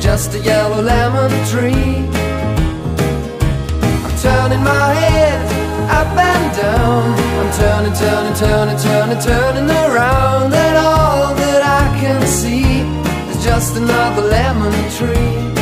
just a yellow lemon tree. I'm turning my head up and down. I'm turning, turning, turning, turning, turning around. And all that I can see is just another lemon tree